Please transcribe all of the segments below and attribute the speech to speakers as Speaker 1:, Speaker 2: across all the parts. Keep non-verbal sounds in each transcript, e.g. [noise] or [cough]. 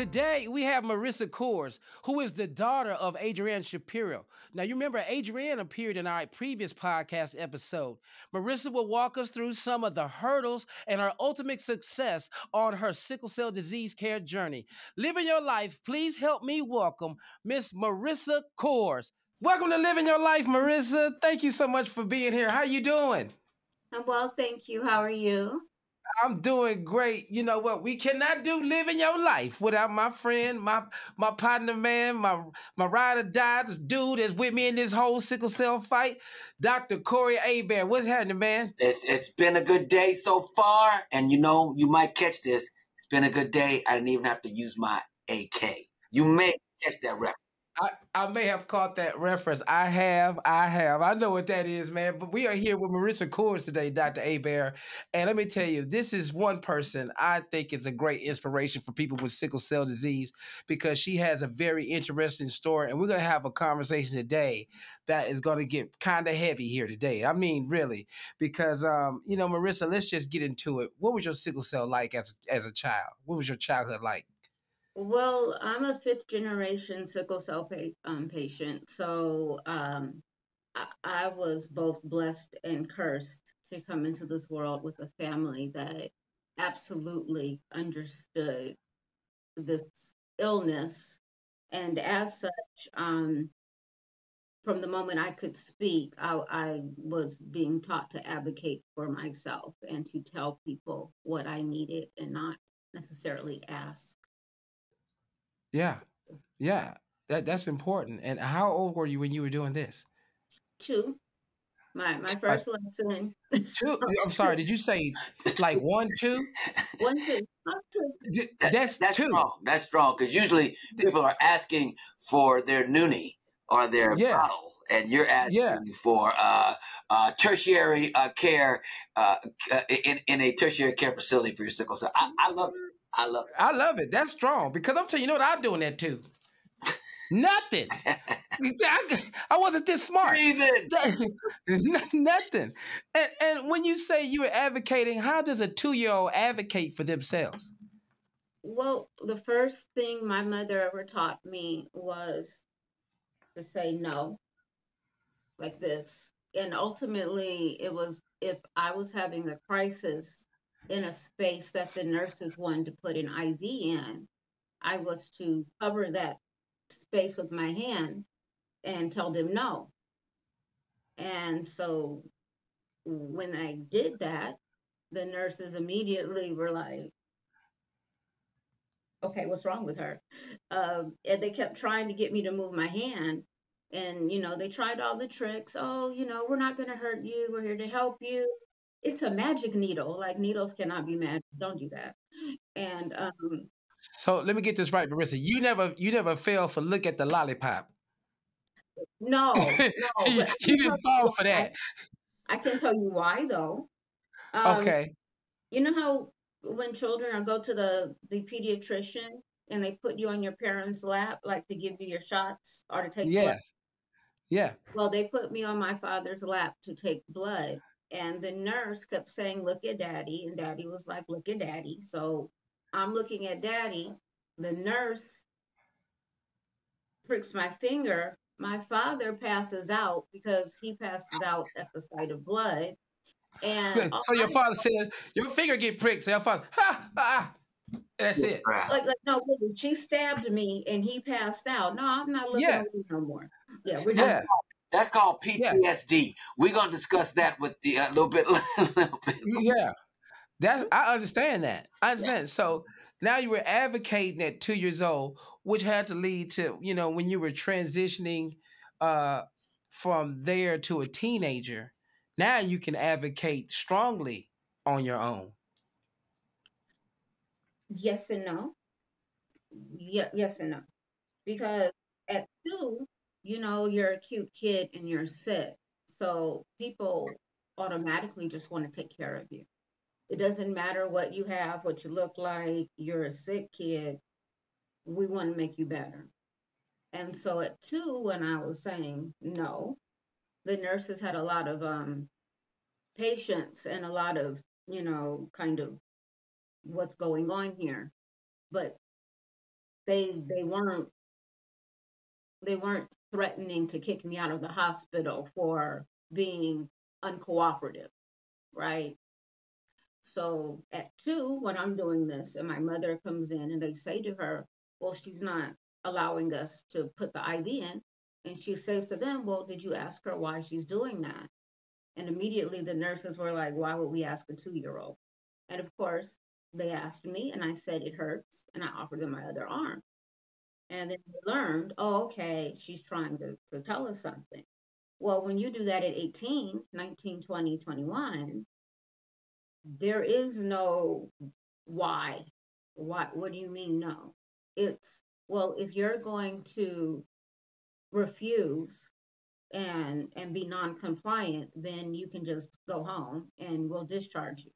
Speaker 1: Today, we have Marissa Cors, who is the daughter of Adrienne Shapiro. Now, you remember Adrienne appeared in our previous podcast episode. Marissa will walk us through some of the hurdles and her ultimate success on her sickle cell disease care journey. Living Your Life, please help me welcome Miss Marissa Cors. Welcome to Living Your Life, Marissa. Thank you so much for being here. How are you doing?
Speaker 2: I'm well, thank you. How are you?
Speaker 1: I'm doing great. You know what? We cannot do living your life without my friend, my my partner, man, my my ride or die, this dude that's with me in this whole sickle cell fight, Dr. Corey Hebert. What's happening, man?
Speaker 3: It's it's been a good day so far, and you know you might catch this. It's been a good day. I didn't even have to use my AK. You may catch that reference.
Speaker 1: I, I may have caught that reference. I have, I have. I know what that is, man. But we are here with Marissa Cors today, Dr. Hebert. And let me tell you, this is one person I think is a great inspiration for people with sickle cell disease because she has a very interesting story. And we're going to have a conversation today that is going to get kind of heavy here today. I mean, really, because, um, you know, Marissa, let's just get into it. What was your sickle cell like as, as a child? What was your childhood like?
Speaker 2: Well, I'm a fifth generation sickle cell pa- um, patient. So um, I-, I was both blessed and cursed to come into this world with a family that absolutely understood this illness. And as such, um, from the moment I could speak, I, I was being taught to advocate for myself and to tell people what I needed and not necessarily ask.
Speaker 1: Yeah. Yeah. That that's important. And how old were you when you were doing this?
Speaker 2: Two. My my uh, first lesson.
Speaker 1: Two. [laughs] I'm sorry. Did you say like one, two?
Speaker 2: One, two. [laughs]
Speaker 1: That's
Speaker 3: that's
Speaker 1: two.
Speaker 3: strong. That's strong because usually people are asking for their noonie or their yeah. bottle, and you're asking yeah. for uh, uh, tertiary uh, care uh, in in a tertiary care facility for your sickle cell. I, I love it. I love it. I
Speaker 1: love it. That's strong because I'm telling you, you know what I'm doing that too. [laughs] Nothing. I, [laughs] I, wasn't this smart. [laughs] Nothing. And, and when you say you were advocating, how does a two year old advocate for themselves?
Speaker 2: Well, the first thing my mother ever taught me was to say no, like this. And ultimately, it was if I was having a crisis, in a space that the nurses wanted to put an IV in, I was to cover that space with my hand and tell them no. And so when I did that, the nurses immediately were like, okay, what's wrong with her? Uh, and they kept trying to get me to move my hand. And, you know, they tried all the tricks. Oh, you know, we're not going to hurt you. We're here to help you it's a magic needle. Like needles cannot be magic. Don't do that. And um
Speaker 1: so let me get this right, Marissa. You never you never fell for look at the lollipop.
Speaker 2: No, no. [laughs]
Speaker 1: you, you didn't fall for that.
Speaker 2: I, I, can tell you why though.
Speaker 1: Um, okay.
Speaker 2: You know how when children go to the the pediatrician and they put you on your parents' lap, like to give you your shots or to take blood?
Speaker 1: yes.
Speaker 2: blood?
Speaker 1: Yeah.
Speaker 2: Well, they put me on my father's lap to take blood. And the nurse kept saying, Look at daddy. And daddy was like, Look at daddy. So I'm looking at daddy. The nurse pricks my finger. My father passes out because he passes out at the sight of blood. And [laughs]
Speaker 1: so your father said, Your finger get pricked. So your father, ha, ha, ha. that's it.
Speaker 2: Like, like no, she stabbed me and he passed out. No, I'm not looking yeah. at you no more. Yeah, we're yeah.
Speaker 3: That's called PTSD. Yeah. We're gonna discuss that with the a uh, little bit. [laughs] little bit.
Speaker 1: Yeah, that I understand that. I understand. Yeah. So now you were advocating at two years old, which had to lead to you know when you were transitioning uh, from there to a teenager. Now you can advocate strongly on your own.
Speaker 2: Yes and no. Yeah, yes and no, because at two you know, you're a cute kid and you're sick. So people automatically just want to take care of you. It doesn't matter what you have, what you look like, you're a sick kid. We want to make you better. And so at two, when I was saying no, the nurses had a lot of um, patience and a lot of, you know, kind of what's going on here. But they they weren't they weren't threatening to kick me out of the hospital for being uncooperative, right? So at two, when I'm doing this, and my mother comes in and they say to her, Well, she's not allowing us to put the IV in. And she says to them, Well, did you ask her why she's doing that? And immediately the nurses were like, Why would we ask a two year old? And of course, they asked me, and I said, It hurts. And I offered them my other arm. And then we learned, Oh, okay, she's trying to, to tell us something. Well, when you do that at 18, 19, 20, 21, there is no why. What what do you mean no? It's well, if you're going to refuse and and be non-compliant, then you can just go home and we'll discharge you.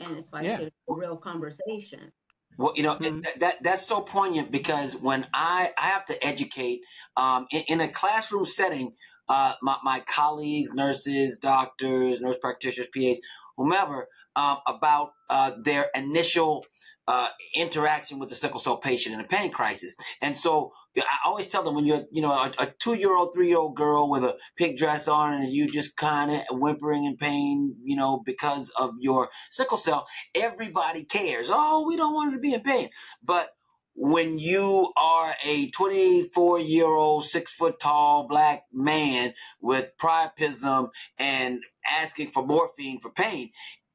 Speaker 2: And it's like yeah. a real conversation.
Speaker 3: Well, you know mm-hmm. that, that that's so poignant because when I I have to educate um, in, in a classroom setting, uh, my my colleagues, nurses, doctors, nurse practitioners, PAs, whomever, um, about uh, their initial uh, interaction with the sickle cell patient in a pain crisis. And so I always tell them when you're, you know, a, a two year old, three year old girl with a pink dress on and you just kind of whimpering in pain, you know, because of your sickle cell, everybody cares. Oh, we don't want her to be in pain. But when you are a 24 year old, six foot tall black man with priapism and asking for morphine for pain,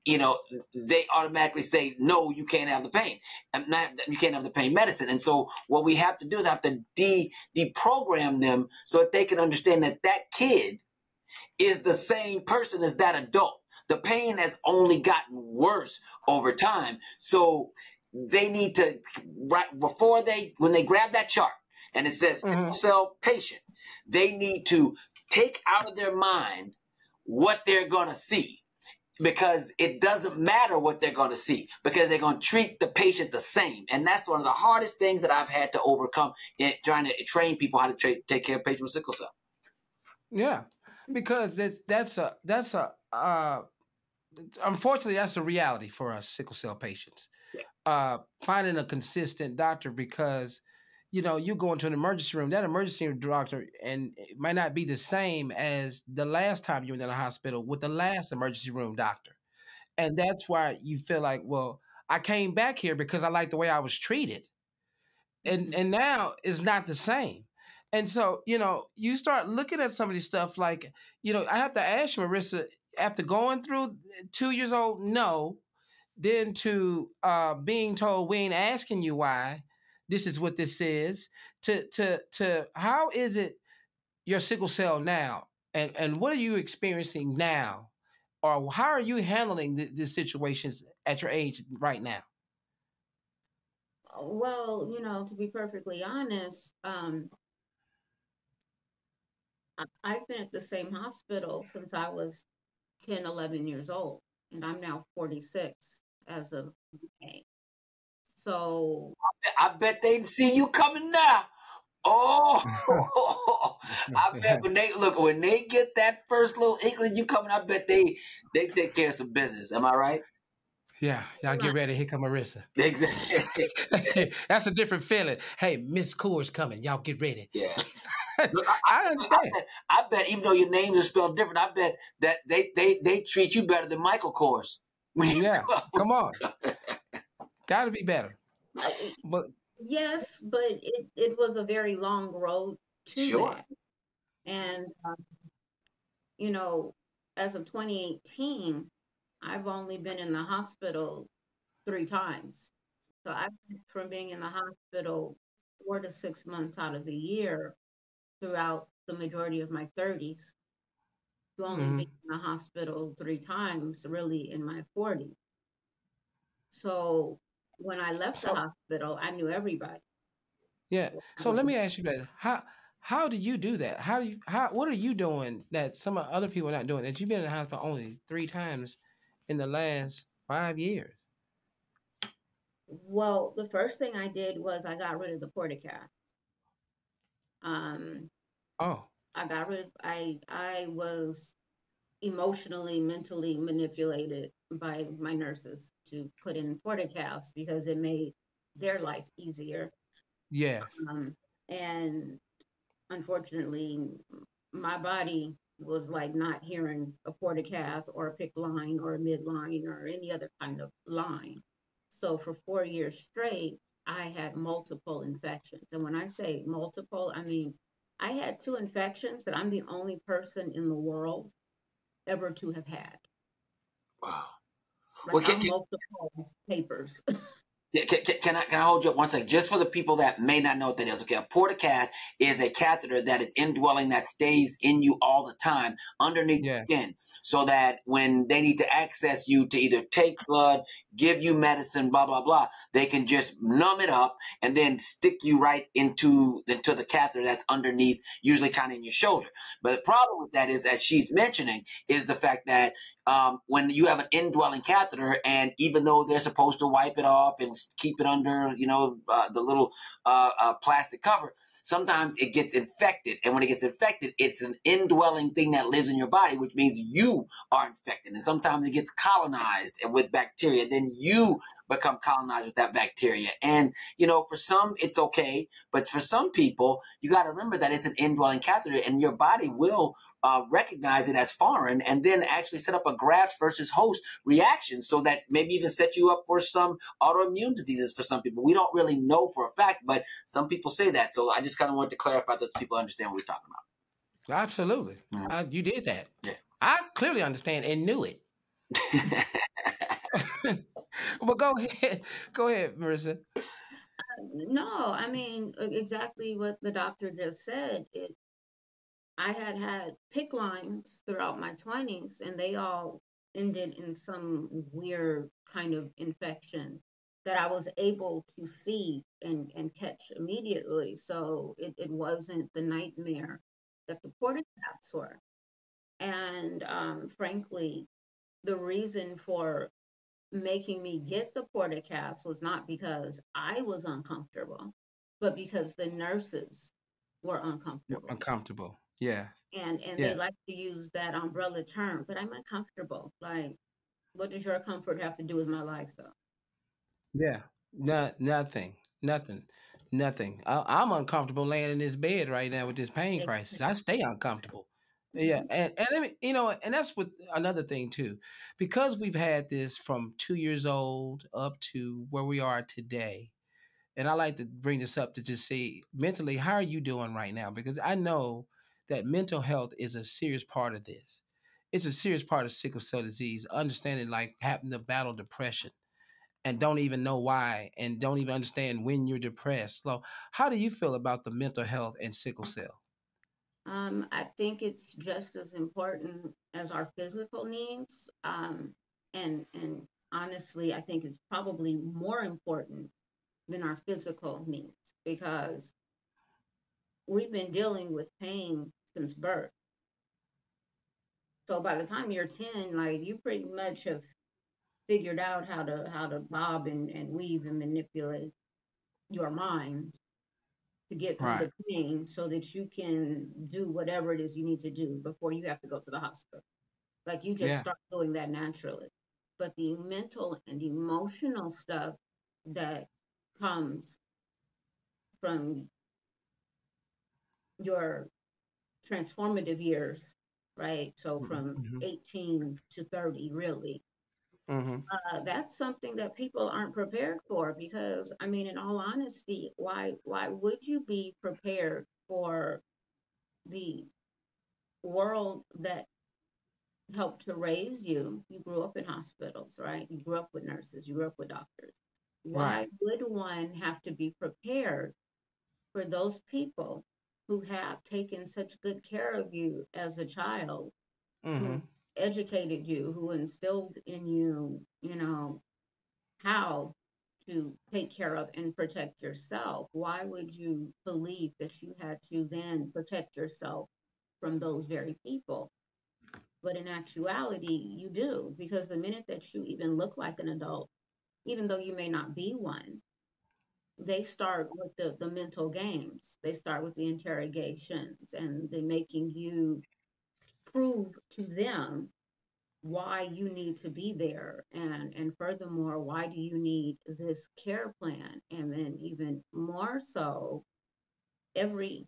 Speaker 3: you know, they automatically say, no, you can't have the pain. Not, you can't have the pain medicine. And so what we have to do is have to de deprogram them so that they can understand that that kid is the same person as that adult. The pain has only gotten worse over time. So they need to, right before they, when they grab that chart and it says mm-hmm. cell patient, they need to take out of their mind what they're going to see because it doesn't matter what they're going to see because they're going to treat the patient the same. And that's one of the hardest things that i've had to overcome in trying to train people how to tra- take care of patients with sickle cell.
Speaker 1: Yeah because that's that's a that's a uh, unfortunately that's a reality for us sickle cell patients. Yeah. uh, finding a consistent doctor because you know, you go into an emergency room, that emergency room doctor, and it might not be the same as the last time you were in the hospital with the last emergency room doctor. And that's why you feel like, well, I came back here because I like the way I was treated. And mm-hmm. and now it's not the same. And so, you know, you start looking at some of these stuff like, you know, I have to ask you, Marissa, after going through two years old, no, then to uh, being told we ain't asking you why, this is what this is to to to how is it your sickle cell now and and what are you experiencing now? Or how are you handling the, the situations at your age right now?
Speaker 2: Well you know to be perfectly honest um i've been at the same hospital since i was 10 11 years old and i'm now 46 as of may so
Speaker 3: I bet, I bet they see you coming now. Oh, [laughs] I bet when they look when they get that first little inkling you coming, I bet they they take care of some business. Am I right?
Speaker 1: Yeah, y'all get ready. Here come Marissa. [laughs]
Speaker 3: Exactly.
Speaker 1: That's a different feeling. Hey, Miss Core's coming. Y'all get ready.
Speaker 3: Yeah. [laughs] Look, I, I, understand. I bet, I bet, even though your names are spelled different, I bet that they they they treat you better than Michael Kors.
Speaker 1: Yeah, come on. Got to be better.
Speaker 2: But yes, but it, it was a very long road to sure. that. And, um, you know, as of 2018, I've only been in the hospital three times. So I went from being in the hospital four to six months out of the year throughout the majority of my 30s to only mm-hmm. being in the hospital three times really in my 40s. So when I left so, the hospital, I knew everybody.
Speaker 1: Yeah. So let me ask you that. How how did you do that? How do you how what are you doing that some other people are not doing? That you've been in the hospital only three times in the last five years.
Speaker 2: Well, the first thing I did was I got rid of the portacath. Um.
Speaker 1: Oh.
Speaker 2: I got rid of I I was emotionally, mentally manipulated by my nurses to put in portacaths because it made their life easier.
Speaker 1: Yes.
Speaker 2: Um, and unfortunately, my body was like not hearing a portacath or a PICC line or a midline or any other kind of line. So for four years straight, I had multiple infections. And when I say multiple, I mean I had two infections that I'm the only person in the world ever to have had.
Speaker 3: Wow.
Speaker 2: Like well, can, multiple papers. [laughs]
Speaker 3: Can, can, can, I can I hold you up one second? Just for the people that may not know what that is, okay, a portacath is a catheter that is indwelling that stays in you all the time underneath yeah. the skin, so that when they need to access you to either take blood, give you medicine, blah blah blah, they can just numb it up and then stick you right into into the catheter that's underneath, usually kind of in your shoulder. But the problem with that is, as she's mentioning, is the fact that um, when you have an indwelling catheter, and even though they're supposed to wipe it off and keep it under, you know, uh, the little uh, uh, plastic cover, sometimes it gets infected. And when it gets infected, it's an indwelling thing that lives in your body, which means you are infected. And sometimes it gets colonized with bacteria. Then you become colonized with that bacteria. And, you know, for some, it's okay. But for some people, you got to remember that it's an indwelling catheter and your body will uh, recognize it as foreign and then actually set up a graft versus host reaction so that maybe even set you up for some autoimmune diseases for some people. We don't really know for a fact, but some people say that. So I just kind of want to clarify that people understand what we're talking about.
Speaker 1: Absolutely. Mm-hmm. you did that.
Speaker 3: Yeah.
Speaker 1: I clearly understand and knew it. [laughs] [laughs] [laughs] well, go ahead. [laughs] Go ahead, Marissa. Uh,
Speaker 2: no, I mean exactly what the doctor just said. It, I had had PICC lines throughout my twenties, and they all ended in some weird kind of infection that I was able to see and, and catch immediately. So it, it wasn't the nightmare that the portacaths were. And um, frankly, the reason for making me get the portacaths was not because I was uncomfortable, but because the nurses were uncomfortable.
Speaker 1: Uncomfortable, yeah.
Speaker 2: And and yeah. they like to use that umbrella term, but I'm uncomfortable. Like, what does your comfort have to do with my life, though?
Speaker 1: Yeah, no, nothing, nothing, nothing. I, am uncomfortable laying in this bed right now with this pain crisis. I stay uncomfortable. Yeah, and and you know, and that's what another thing too, because we've had this from two years old up to where we are today, and I like to bring this up to just say mentally, how are you doing right now? Because I know that mental health is a serious part of this. It's a serious part of sickle cell disease. Understanding like having to battle depression, and don't even know why, and don't even understand when you're depressed. So, how do you feel about the mental health and sickle cell?
Speaker 2: Um, I think it's just as important as our physical needs. Um, and, and honestly, I think it's probably more important than our physical needs because we've been dealing with pain since birth. So by the time you're 10, like you pretty much have figured out how to how to bob and, and weave and manipulate your mind to get through right. the pain so that you can do whatever it is you need to do before you have to go to the hospital. Like you just yeah. start doing that naturally. But the mental and emotional stuff that comes from your transformative years, right? So mm-hmm, from mm-hmm. 18 to 30, really, Mm-hmm. Uh, that's something that people aren't prepared for because, I mean, in all honesty, why why would you be prepared for the world that helped to raise you? You grew up in hospitals, right? You grew up with nurses, you grew up with doctors. Why right. would one have to be prepared for those people who have taken such good care of you as a child, mm-hmm educated you, who instilled in you, you know, how to take care of and protect yourself, why would you believe that you had to then protect yourself from those very people? But in actuality, you do, because the minute that you even look like an adult, even though you may not be one, they start with the, the mental games. They start with the interrogations and the making you prove to them why you need to be there and and furthermore why do you need this care plan and then even more so, every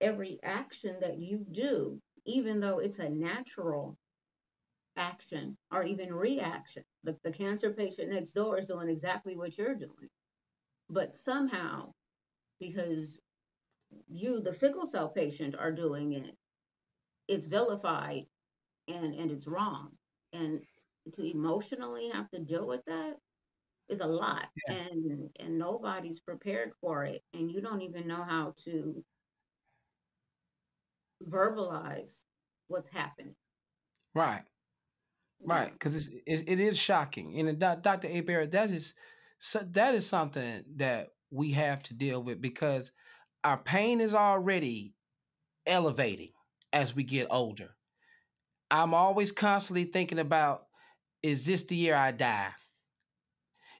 Speaker 2: every action that you do, even though it's a natural action or even reaction, the, the cancer patient next door is doing exactly what you're doing. But somehow, because you, the sickle cell patient, are doing it, it's vilified and, and it's wrong. And to emotionally have to deal with that is a lot. Yeah. And and nobody's prepared for it. And you don't even know how to verbalize what's happening.
Speaker 1: Right. Right, because it's, it, it is shocking, and uh, Dr. Hebert, that is that is something that we have to deal with because our pain is already elevating as we get older. I'm always constantly thinking about, is this the year I die?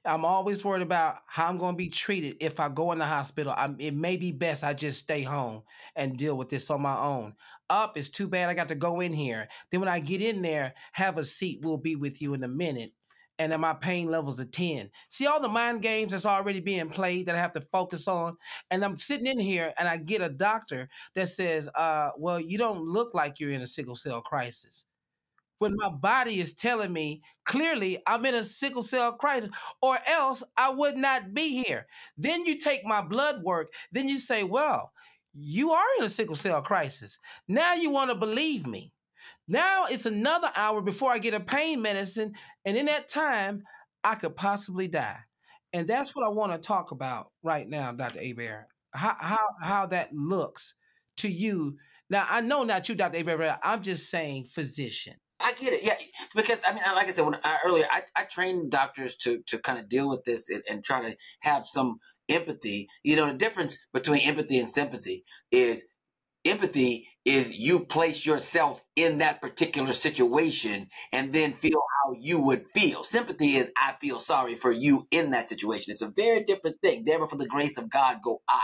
Speaker 1: I'm always worried about how I'm going to be treated if I go in the hospital. I'm, it may be best I just stay home and deal with this on my own. Up, it's too bad I got to go in here. Then when I get in there, have a seat. We'll be with you in a minute. And my pain levels are 10. See all the mind games that's already being played that I have to focus on. And I'm sitting in here and I get a doctor that says, uh, well, you don't look like you're in a sickle cell crisis when my body is telling me clearly I'm in a sickle cell crisis, or else I would not be here. Then you take my blood work, then you say, well, you are in a sickle cell crisis. Now you want to believe me. Now it's another hour before I get a pain medicine, and in that time, I could possibly die. And that's what I want to talk about right now, Dr. Hebert. How how how that looks to you. Now I know not you, Dr. Hebert. I'm just saying physician.
Speaker 3: I get it, yeah, because I mean, like I said when I, earlier, I, I train doctors to to kind of deal with this and, and try to have some empathy. You know, the difference between empathy and sympathy is empathy is you place yourself in that particular situation and then feel how you would feel. Sympathy is I feel sorry for you in that situation. It's a very different thing. Therefore, for the grace of God go I.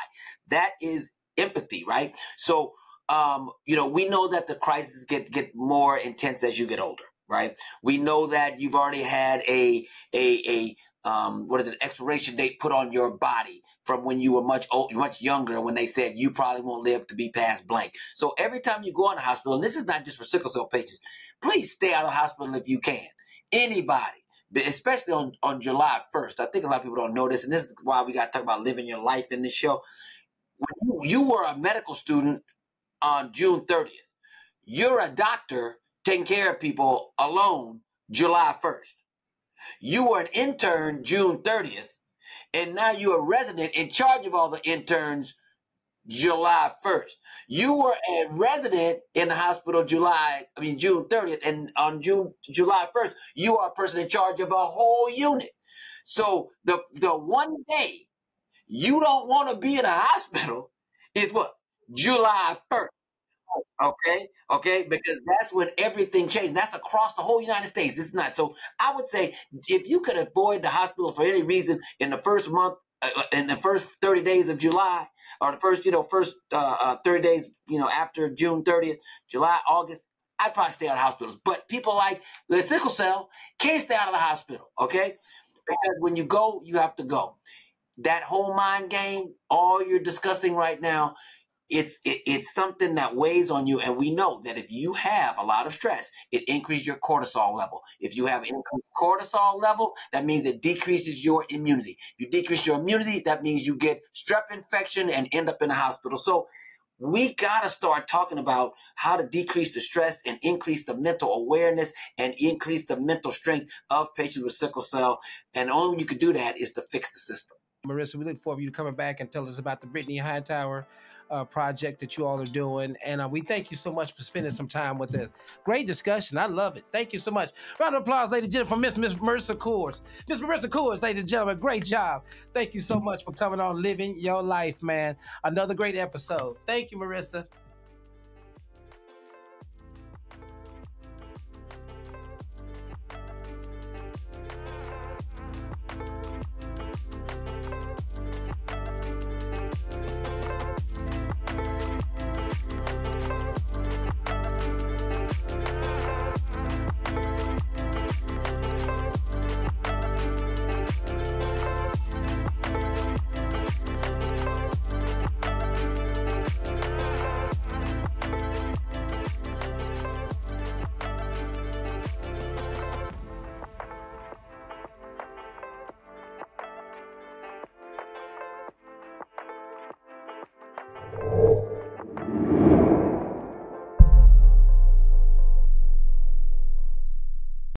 Speaker 3: That is empathy, right? So um, you know, we know that the crises get get more intense as you get older, right? We know that you've already had a a a um, what is it, expiration date put on your body from when you were much old, much younger, when they said you probably won't live to be past blank. So every time you go in the hospital, and this is not just for sickle cell patients, please stay out of the hospital if you can. Anybody, especially on, on July 1st. I think a lot of people don't know this, and this is why we got to talk about living your life in this show. When you, you were a medical student on June 30th. You're a doctor taking care of people alone July 1st. You were an intern June 30th, and now you're a resident in charge of all the interns July 1st. You were a resident in the hospital July, I mean June 30th, and on June July 1st, you are a person in charge of a whole unit. So the the one day you don't want to be in a hospital is what? July 1st. Okay, okay, because that's when everything changed. That's across the whole United States. It's not. So I would say if you could avoid the hospital for any reason in the first month, uh, uh in the first 30 days of July, or the first, you know, first uh, uh, 30 days, you know, after June 30th, July, August, I'd probably stay out of hospitals. But people like the sickle cell can't stay out of the hospital, okay? Because when you go, you have to go. That whole mind game, all you're discussing right now, it's it, it's something that weighs on you and we know that if you have a lot of stress it increases your cortisol level. If you have increased cortisol level that means it decreases your immunity. If you decrease your immunity that means you get strep infection and end up in the hospital. So we got to start talking about how to decrease the stress and increase the mental awareness and increase the mental strength of patients with sickle cell and the only way you can do that is to fix the system.
Speaker 1: Marissa we look forward to you coming back and tell us about the brittany hightower uh, project that you all are doing. And uh, we thank you so much for spending some time with us. Great discussion. I love it. Thank you so much. Round of applause, ladies and gentlemen, for Miss, Miss Marissa Cors. Miss Marissa Cors, ladies and gentlemen, great job. Thank you so much for coming on Living Your Life, man. Another great episode. Thank you, Marissa.